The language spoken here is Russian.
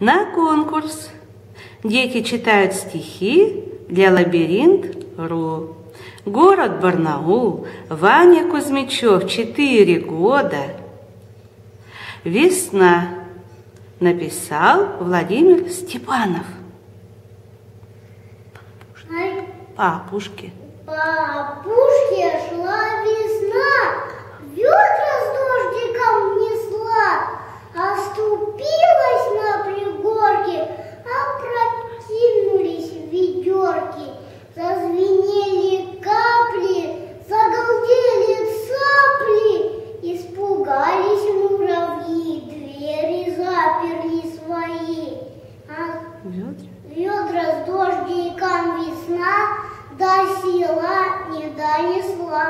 на конкурс. Дети читают стихи для лабиринт.ру. Город Барнаул, Ваня Кузьмичев, 4 года. Весна. Написал Владимир Степанов. Папушки. Папушке шла Ведра. Ведра с дождиком весна до села не донесла,